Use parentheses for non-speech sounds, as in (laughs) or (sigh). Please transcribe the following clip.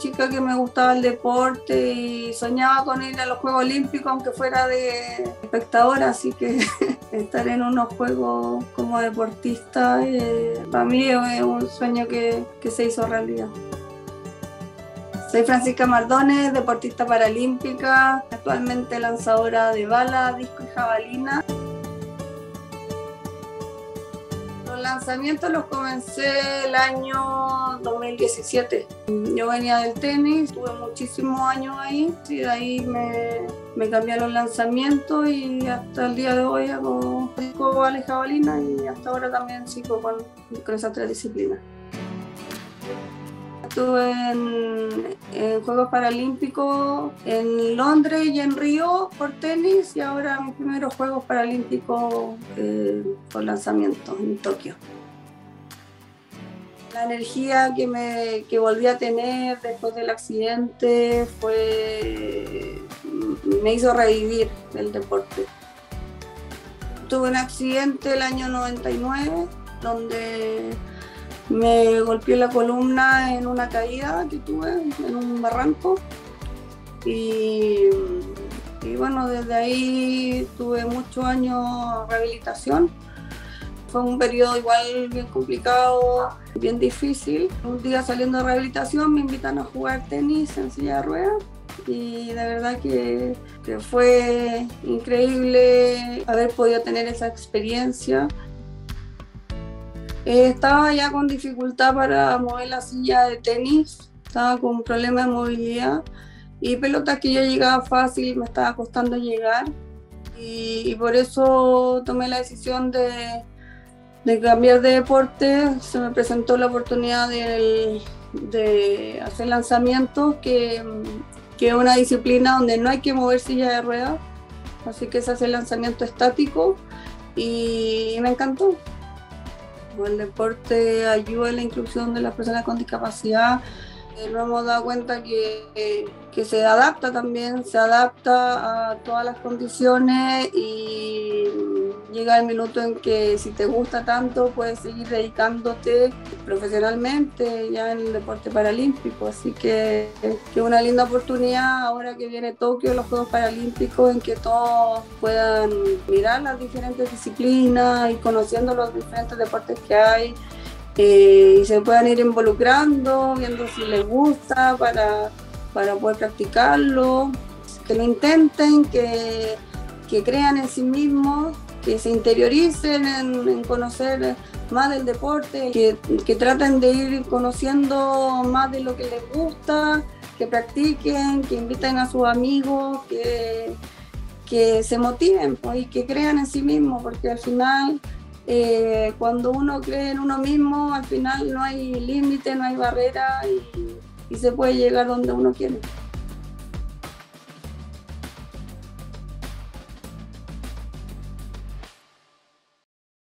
chica que me gustaba el deporte y soñaba con ir a los Juegos Olímpicos, aunque fuera de espectadora, así que (laughs) estar en unos Juegos como deportista, eh, para mí es un sueño que, que se hizo realidad. Soy Francisca Mardones, deportista paralímpica, actualmente lanzadora de bala, disco y jabalina. Los lanzamientos los comencé el año 2017. Yo venía del tenis, tuve muchísimos años ahí y de ahí me, me cambié a los lanzamientos y hasta el día de hoy hago disco, y jabalina y hasta ahora también sigo con, con esas tres disciplinas estuve en, Juegos Paralímpicos en Londres y en Río por tenis y ahora mis primeros Juegos Paralímpicos eh, por lanzamiento en Tokio. La energía que, me, que volví a tener después del accidente fue, me hizo revivir el deporte. Tuve un accidente el año 99 donde me golpeé la columna en una caída que tuve en un barranco y, bueno, desde ahí tuve muchos años de rehabilitación. Fue un periodo igual bien complicado, bien difícil. Un día saliendo de rehabilitación me invitan a jugar tenis en silla de ruedas y de verdad que, que, fue increíble haber podido tener esa experiencia. Eh, estaba ya con dificultad para mover la silla de tenis, estaba con un problema de movilidad y pelotas que yo llegaba fácil me estaba costando llegar y, por eso tomé la decisión de, de, cambiar de deporte. Se me presentó la oportunidad de, hacer lanzamientos, que, que es una disciplina donde no hay que mover silla de ruedas, así que se hace lanzamiento estático y me encantó. El deporte ayuda en la inclusión de las personas con discapacidad. Eh, nos hemos dado cuenta que, que, se adapta también, se adapta a todas las condiciones y llega el minuto en que si te gusta tanto puedes seguir dedicándote profesionalmente ya en el deporte paralímpico. Así que es una linda oportunidad ahora que viene Tokio, los Juegos Paralímpicos, en que todos puedan mirar las diferentes disciplinas y conociendo los diferentes deportes que hay. Eh, y se puedan ir involucrando, viendo si les gusta para, para poder practicarlo, que lo intenten, que, que crean en sí mismos que se interioricen en, conocer más del deporte, que, que, traten de ir conociendo más de lo que les gusta, que practiquen, que inviten a sus amigos, que, que se motiven pues, y que crean en sí mismos, porque al final eh, cuando uno cree en uno mismo, al final no hay límite, no hay barrera y, y se puede llegar donde uno quiere.